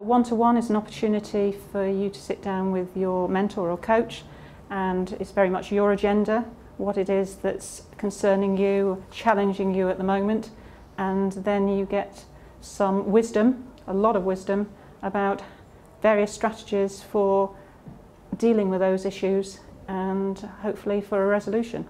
One-to-one is an opportunity for you to sit down with your mentor or coach and it's very much your agenda, what it is that's concerning you, challenging you at the moment and then you get some wisdom, a lot of wisdom about various strategies for dealing with those issues and hopefully for a resolution.